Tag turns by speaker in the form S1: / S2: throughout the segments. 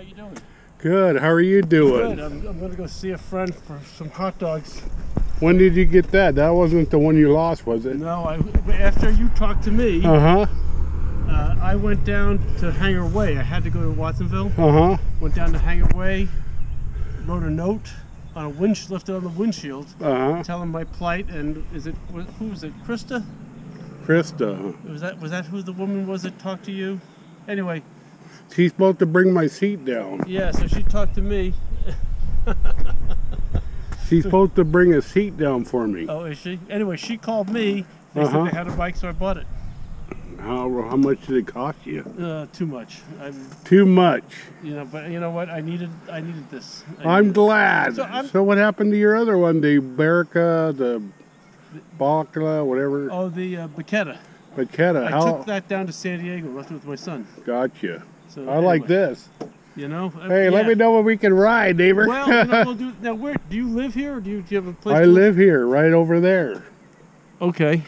S1: How you doing?
S2: Good. How are you doing?
S1: Good. I'm, I'm going to go see a friend for some hot dogs.
S2: When did you get that? That wasn't the one you lost, was it?
S1: No, I, after you talked to me,
S2: Uh huh.
S1: uh, I went down to Hangar Way. I had to go to Watsonville.
S2: Uh huh.
S1: Went down to Hangar Way, wrote a note on a winch, left it on the windshield,
S2: Uh huh.
S1: telling my plight. And is it wh- who was it? Krista?
S2: Krista.
S1: Was that was that who the woman was that talked to you? Anyway,
S2: She's supposed to bring my seat down.
S1: yeah. So she talked to me.
S2: She's supposed to bring a seat down for me.
S1: Oh, is she? Anyway, she called me. They
S2: Uh-huh.
S1: said they had a bike, so I bought it.
S2: How, how much did it cost you?
S1: Uh, too much. I'm,
S2: Too much.
S1: you know, but you know what? I needed, I needed this. I
S2: I'm glad.
S1: So
S2: So, what happened to your other one? The Berica, the Bacala, whatever.
S1: Oh, the uh, Bacchetta.
S2: Bacchetta.
S1: I
S2: How?
S1: took that down to San Diego, left it with my son.
S2: Gotcha.
S1: So
S2: I like this.
S1: You know. uh,
S2: Hey, let me know when we can ride, neighbor.
S1: Well, you know, we'll do, now, where do you live here, or do you, do you have a place?
S2: I live here, right over there.
S1: Okay.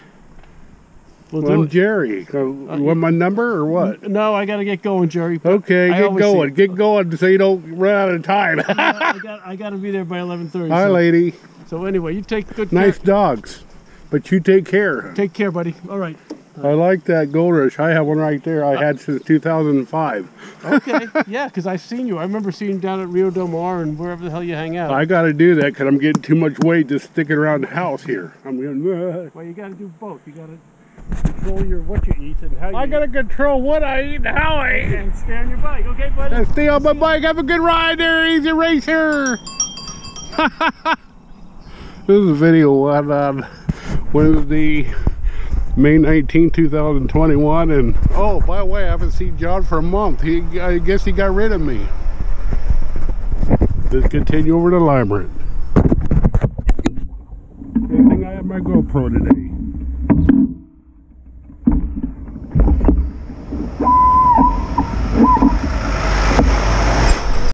S1: We'll do
S2: I'm
S1: it.
S2: Jerry. Uh, you want my number or what?
S1: No, I got to get going, Jerry.
S2: Okay,
S1: I
S2: get
S1: see
S2: going. Get going so you don't run out of time.
S1: I got I to be there by eleven thirty.
S2: Hi,
S1: so,
S2: lady.
S1: so anyway, you take good care.
S2: Nice
S1: care.
S2: dogs. But you take care.
S1: Take care, buddy. All right.
S2: I like that Gold Rush. I have one right there. I had since 2005.
S1: Okay. yeah, because I've seen you. I remember seeing you down at Rio Del Mar and wherever the hell you hang out.
S2: I got to do that because I'm getting too much weight just sticking around the house here. I'm going.
S1: Well, you got to do both. You got to control your what you eat and how you
S2: I got to control what I eat and how I eat
S1: and stay on your bike. Okay, buddy.
S2: And stay on my bike. Have a good ride there, Easy Racer. this is a video on um, Wednesday, May 19, 2021. And oh, by the way, I haven't seen John for a month. He, I guess he got rid of me. Let's continue over to Limerent. Good thing I have my GoPro today.